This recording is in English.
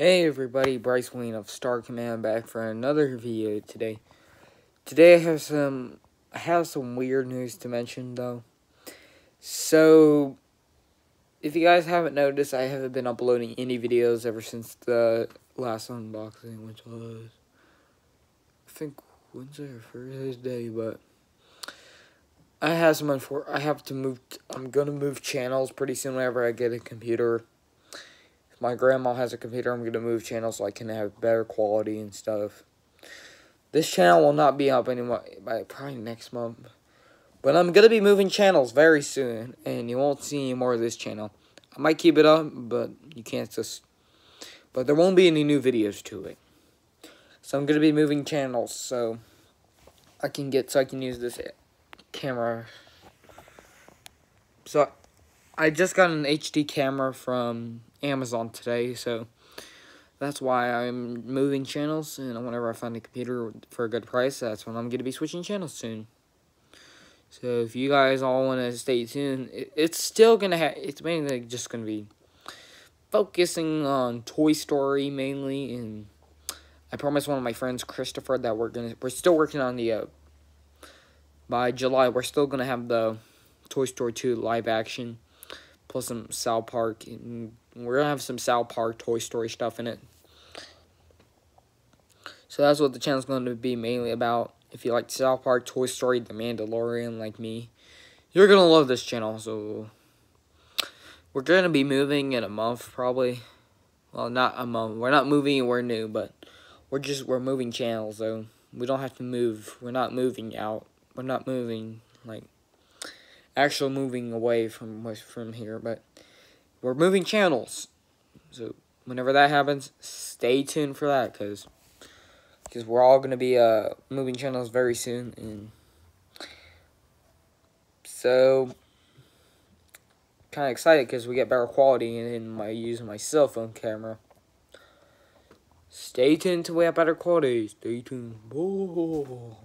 Hey everybody, Bryce Wayne of Star Command back for another video today. Today I have some I have some weird news to mention though. So if you guys haven't noticed, I haven't been uploading any videos ever since the last unboxing, which was I think Wednesday or Thursday, day, but I have some unfor I have to move I'm gonna move channels pretty soon whenever I get a computer my grandma has a computer, I'm going to move channels so I can have better quality and stuff. This channel will not be up anymore by probably next month. But I'm going to be moving channels very soon, and you won't see any more of this channel. I might keep it up, but you can't just... But there won't be any new videos to it. So I'm going to be moving channels, so I can get, so I can use this camera. So I just got an HD camera from Amazon today, so that's why I'm moving channels, and whenever I find a computer for a good price, that's when I'm going to be switching channels soon. So if you guys all want to stay tuned, it's still going to have, it's mainly just going to be focusing on Toy Story mainly, and I promised one of my friends, Christopher, that we're going to, we're still working on the, uh, by July, we're still going to have the Toy Story 2 live action plus some South Park. we're gonna have some South Park Toy Story stuff in it. So that's what the channel's going to be mainly about. If you like South Park, Toy Story, The Mandalorian, like me, you're gonna love this channel. So we're gonna be moving in a month, probably. Well, not a month. We're not moving. We're new, but we're just we're moving channels though. We don't have to move. We're not moving out. We're not moving like actual moving away from from here, but we're moving channels. So whenever that happens, stay tuned for that, because because we're all gonna be uh moving channels very soon, and so kind of excited because we get better quality in my using my cell phone camera. Stay tuned till we have better quality. Stay tuned. Whoa.